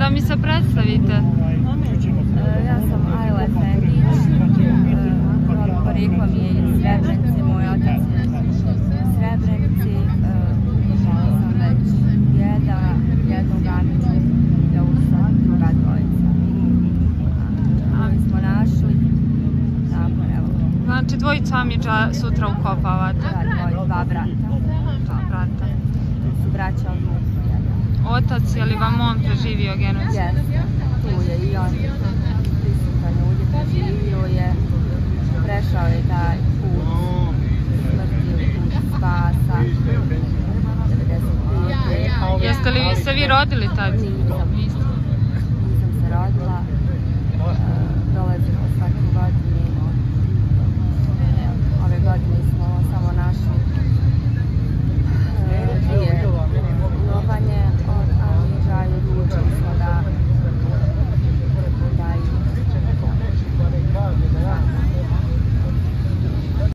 Da mi se predstavite. E, Ja sam Ajla Efendić, rod poreklo mi je iz Srebrenice, moj otac je u Srebrenici, e, imala sam već djeda, i ovu sad druga dvojica. A mi smo našli, tako evo, Znači dvojica Amidža sutra ukopavate. dva, dvoj, dva brata, Dva brata. su braća od. Otac, je li vam on genocid? Jeste, tu je i on prisutan ovdje, preživio je, prešao je taj put smrti, put spasa, 95. Jeste li se vi rodili tad? Nisam.